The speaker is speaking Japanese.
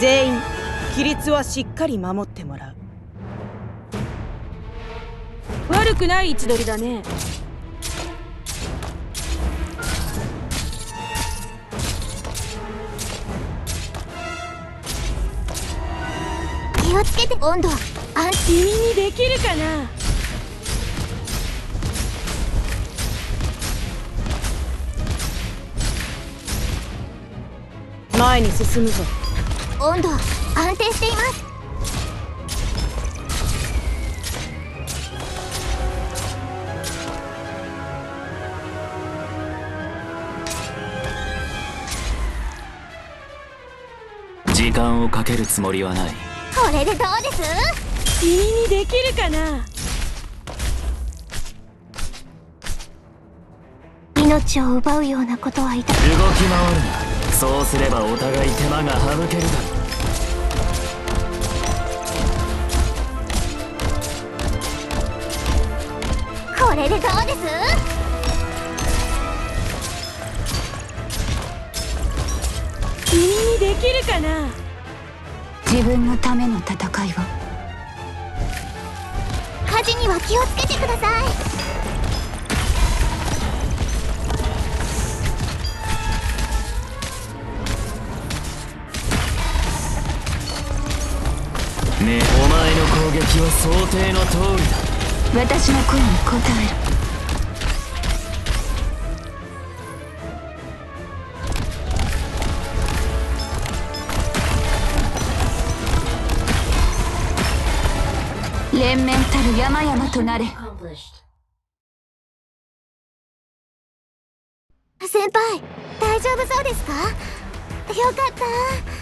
全員規律はしっかり守ってもらう。悪くない位置取りだね。気をつけて温度安君にできるかな。前に進むぞ温度安定しています。時間をかけるつもりはない。これでどうです？君にできるかな？命を奪うようなことはいた。動き回るなそうすればお互い手間が省けるだろう。これでどうです？君にできるかな？自分のための戦いを。火事には気をつけてくださいねえお前の攻撃は想定の通りだ。私の声に応える連綿たる山々となれ。先輩大丈夫そうですか？よかった